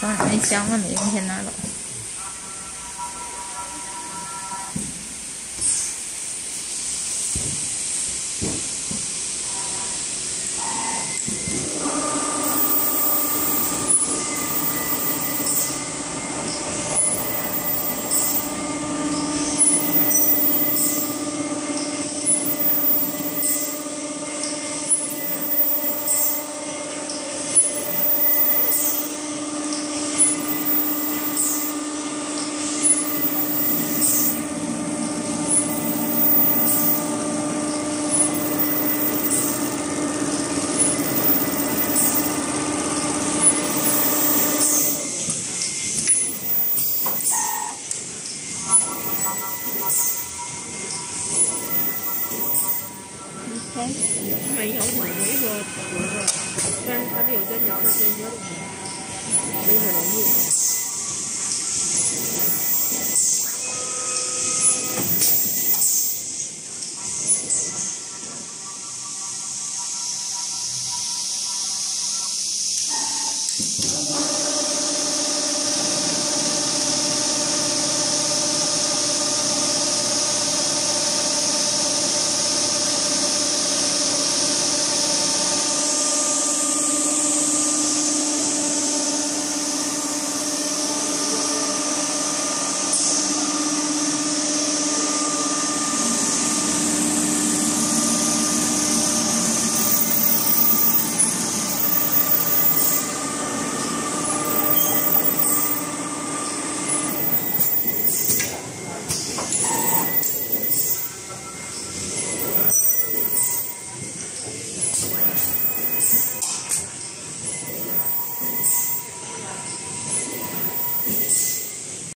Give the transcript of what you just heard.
啊那没香了，没用先拿走。没有，我没说不是，但是他这有尖角是尖角的，没准容易。